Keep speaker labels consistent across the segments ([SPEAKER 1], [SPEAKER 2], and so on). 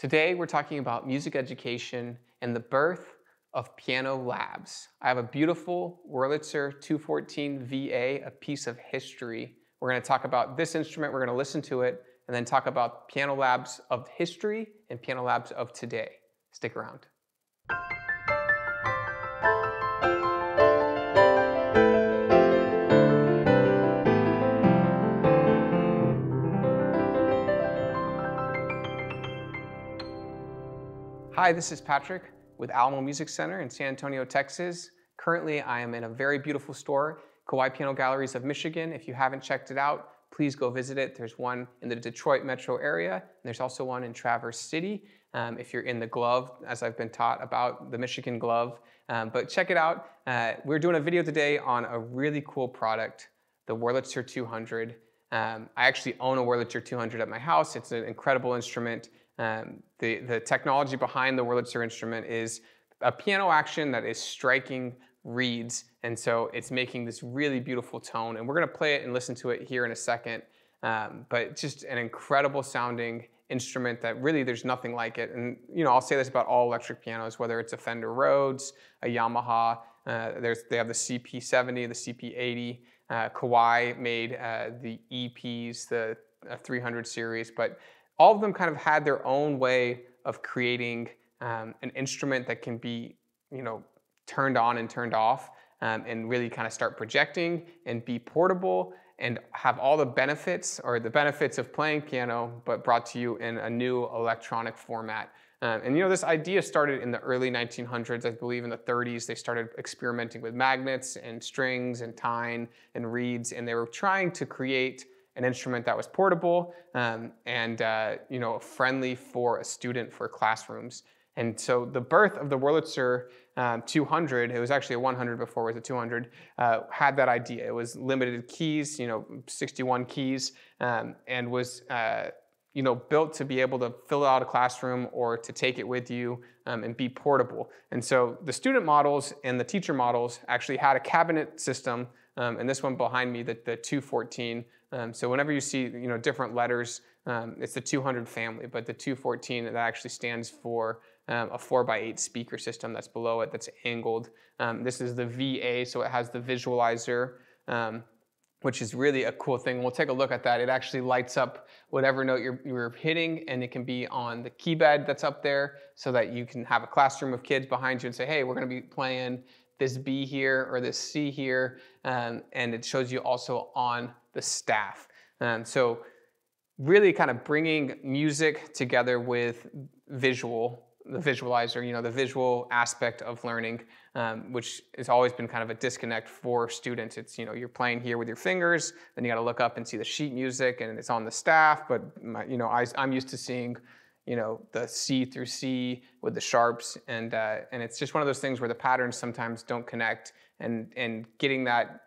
[SPEAKER 1] Today we're talking about music education and the birth of Piano Labs. I have a beautiful Wurlitzer 214 VA, a piece of history. We're going to talk about this instrument, we're going to listen to it, and then talk about Piano Labs of history and Piano Labs of today. Stick around. Hi, this is Patrick with Alamo Music Center in San Antonio, Texas. Currently, I am in a very beautiful store, Kawai Piano Galleries of Michigan. If you haven't checked it out, please go visit it. There's one in the Detroit metro area, and there's also one in Traverse City. Um, if you're in the glove, as I've been taught about the Michigan glove. Um, but check it out. Uh, we're doing a video today on a really cool product, the Wurlitzer 200. Um, I actually own a Wurlitzer 200 at my house. It's an incredible instrument. Um, the, the technology behind the Wurlitzer instrument is a piano action that is striking reeds. And so it's making this really beautiful tone. And we're going to play it and listen to it here in a second. Um, but just an incredible sounding instrument that really there's nothing like it. And you know, I'll say this about all electric pianos, whether it's a Fender Rhodes, a Yamaha, uh, they have the CP70, the CP80. Uh, Kawai made uh, the EPs, the 300 series, but all of them kind of had their own way of creating um, an instrument that can be, you know, turned on and turned off um, and really kind of start projecting and be portable and have all the benefits or the benefits of playing piano, but brought to you in a new electronic format. Um, and you know, this idea started in the early 1900s. I believe in the 30s, they started experimenting with magnets and strings and tine and reeds, and they were trying to create an instrument that was portable um, and uh, you know friendly for a student for classrooms. And so the birth of the Wurlitzer um, 200, it was actually a 100 before it was a 200, uh, had that idea. It was limited keys, you know, 61 keys, um, and was uh, you know, built to be able to fill out a classroom or to take it with you um, and be portable. And so the student models and the teacher models actually had a cabinet system, um, and this one behind me, the, the 214, um, so whenever you see you know different letters, um, it's the 200 family, but the 214 that actually stands for um, a 4 by 8 speaker system that's below it that's angled. Um, this is the VA, so it has the visualizer, um, which is really a cool thing. We'll take a look at that. It actually lights up whatever note you're, you're hitting, and it can be on the key bed that's up there so that you can have a classroom of kids behind you and say, hey, we're going to be playing this B here or this C here, um, and it shows you also on the staff. Um, so really kind of bringing music together with visual, the visualizer, you know, the visual aspect of learning, um, which has always been kind of a disconnect for students. It's, you know, you're playing here with your fingers, then you got to look up and see the sheet music and it's on the staff, but, my, you know, I, I'm used to seeing you know, the C through C with the sharps. And, uh, and it's just one of those things where the patterns sometimes don't connect and, and getting that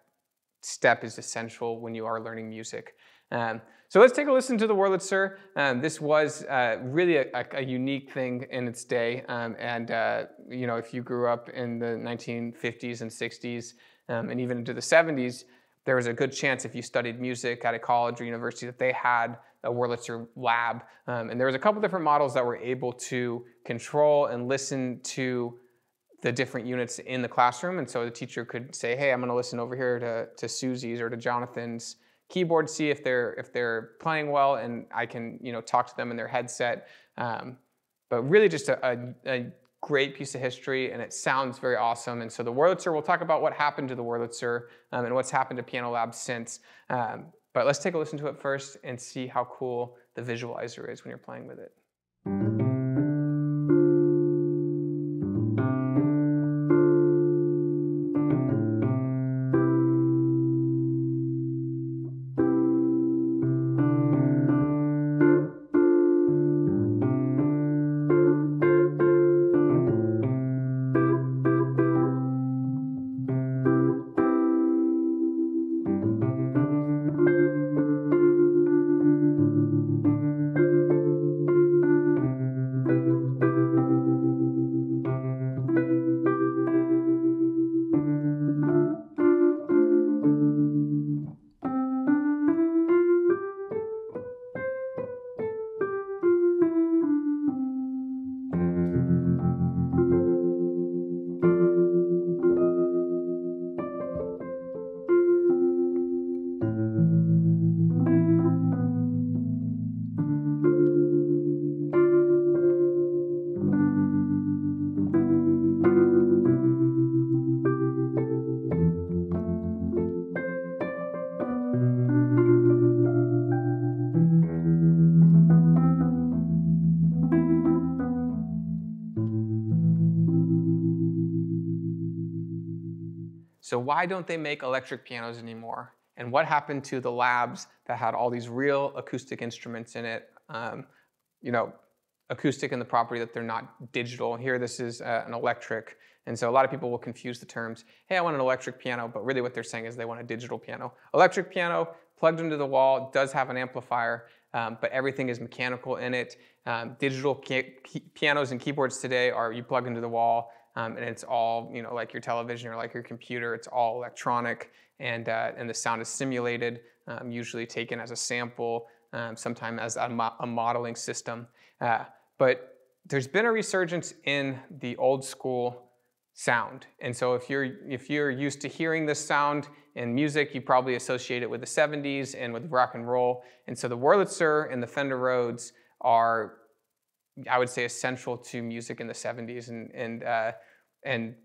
[SPEAKER 1] step is essential when you are learning music. Um, so let's take a listen to the Wurlitzer. Um, this was uh, really a, a, a, unique thing in its day. Um, and, uh, you know, if you grew up in the 1950s and 60s um, and even into the 70s, there was a good chance if you studied music at a college or university that they had a Wurlitzer lab. Um, and there was a couple different models that were able to control and listen to the different units in the classroom. And so the teacher could say, hey, I'm gonna listen over here to, to Susie's or to Jonathan's keyboard, see if they're, if they're playing well, and I can you know, talk to them in their headset. Um, but really just a, a, a, great piece of history, and it sounds very awesome. And so the Wurlitzer, we'll talk about what happened to the Wurlitzer um, and what's happened to Piano Lab since. Um, but let's take a listen to it first and see how cool the visualizer is when you're playing with it. So why don't they make electric pianos anymore? And what happened to the labs that had all these real acoustic instruments in it? Um, you know, acoustic in the property that they're not digital. Here, this is uh, an electric. And so a lot of people will confuse the terms. Hey, I want an electric piano, but really what they're saying is they want a digital piano. Electric piano, plugged into the wall, does have an amplifier, um, but everything is mechanical in it. Um, digital pianos and keyboards today are you plug into the wall, um, and it's all you know like your television or like your computer. It's all electronic, and uh, and the sound is simulated, um, usually taken as a sample, um, sometimes as a, mo a, modeling system. Uh, but there's been a resurgence in the old school sound. And so if you're, if you're used to hearing this sound in music, you probably associate it with the 70s and with rock and roll. And so the Wurlitzer and the Fender Rhodes are, I would say, essential to music in the 70s. And, and, uh, and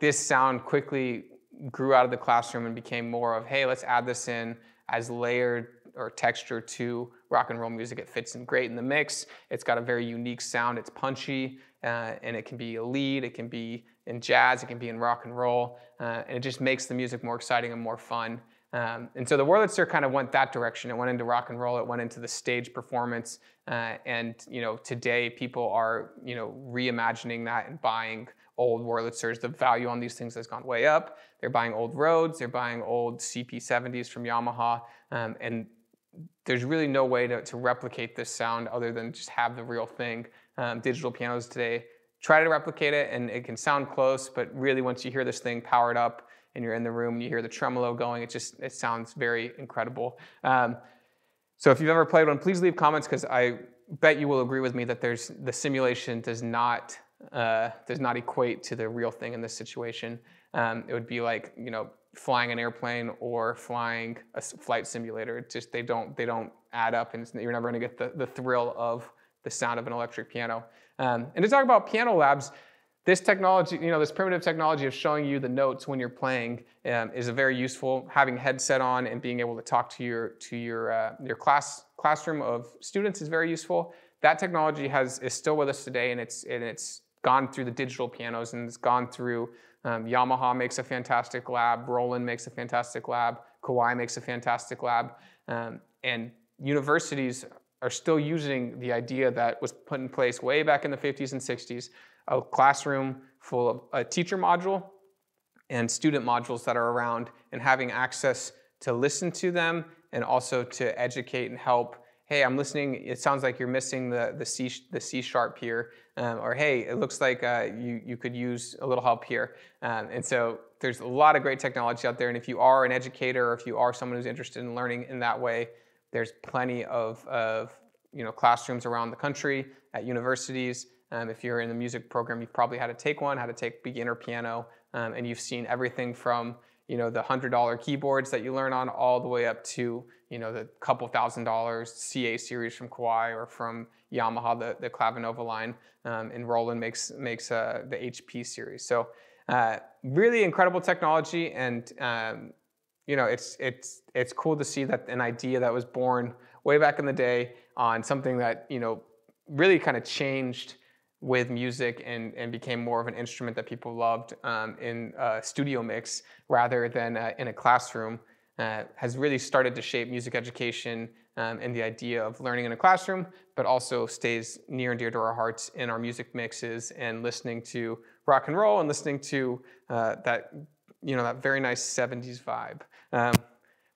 [SPEAKER 1] this sound quickly grew out of the classroom and became more of, hey, let's add this in as layered or texture to rock and roll music. It fits in great in the mix. It's got a very unique sound. It's punchy, uh, and it can be a lead. It can be in jazz. It can be in rock and roll, uh, and it just makes the music more exciting and more fun. Um, and so the Wurlitzer kind of went that direction. It went into rock and roll. It went into the stage performance. Uh, and you know, today people are you know reimagining that and buying old Wurlitzers. The value on these things has gone way up. They're buying old Rhodes. They're buying old CP70s from Yamaha, um, and there's really no way to, to, replicate this sound other than just have the real thing. Um, digital pianos today try to replicate it and it can sound close, but really once you hear this thing powered up and you're in the room and you hear the tremolo going, it just it sounds very incredible. Um, so if you've ever played one, please leave comments because I bet you will agree with me that there's the simulation does not uh, does not equate to the real thing in this situation. Um, it would be like you know flying an airplane or flying a flight simulator. It just they don't they don't add up, and you're never going to get the, the thrill of the sound of an electric piano. Um, and to talk about piano labs, this technology, you know, this primitive technology of showing you the notes when you're playing um, is a very useful. Having headset on and being able to talk to your to your uh, your class classroom of students is very useful. That technology has is still with us today, and it's and it's gone through the digital pianos and it's gone through um, Yamaha makes a fantastic lab, Roland makes a fantastic lab, Kawai makes a fantastic lab, um, and universities are still using the idea that was put in place way back in the 50s and 60s, a classroom full of a teacher module and student modules that are around and having access to listen to them and also to educate and help hey, I'm listening, it sounds like you're missing the, the, C, the C sharp here, um, or hey, it looks like uh, you, you could use a little help here. Um, and so there's a lot of great technology out there, and if you are an educator or if you are someone who's interested in learning in that way, there's plenty of, of you know, classrooms around the country at universities. Um, if you're in the music program, you've probably had to take one, had to take beginner piano, um, and you've seen everything from you know the hundred dollar keyboards that you learn on all the way up to you know the couple thousand dollars CA series from Kawai or from Yamaha the, the Clavinova line um, and Roland makes makes uh, the HP series. So uh, really incredible technology and um, you know it's it's it's cool to see that an idea that was born way back in the day on something that you know really kind of changed with music and, and became more of an instrument that people loved um, in a studio mix rather than uh, in a classroom uh, has really started to shape music education um, and the idea of learning in a classroom, but also stays near and dear to our hearts in our music mixes and listening to rock and roll and listening to uh, that, you know, that very nice 70s vibe. Um,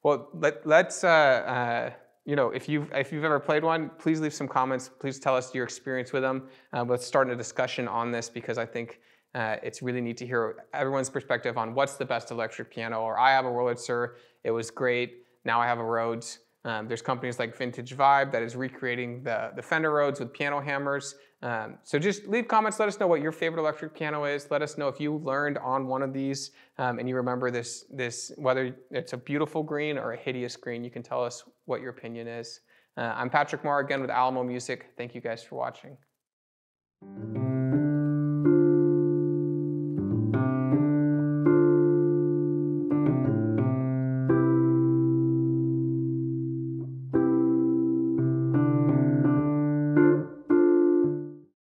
[SPEAKER 1] well, let, us uh, uh, you know, if you've, if you've ever played one, please leave some comments. Please tell us your experience with them. Uh, let's start a discussion on this because I think uh, it's really neat to hear everyone's perspective on what's the best electric piano. Or I have a Wurlitzer, it was great. Now I have a Rhodes. Um, there's companies like Vintage Vibe that is recreating the, the Fender Rhodes with piano hammers. Um, so just leave comments, let us know what your favorite electric piano is. Let us know if you learned on one of these um, and you remember this, this, whether it's a beautiful green or a hideous green, you can tell us what your opinion is. Uh, I'm Patrick Marr again with Alamo Music. Thank you guys for watching.